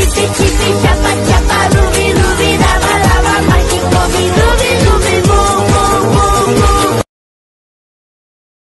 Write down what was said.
chippi chippi chappa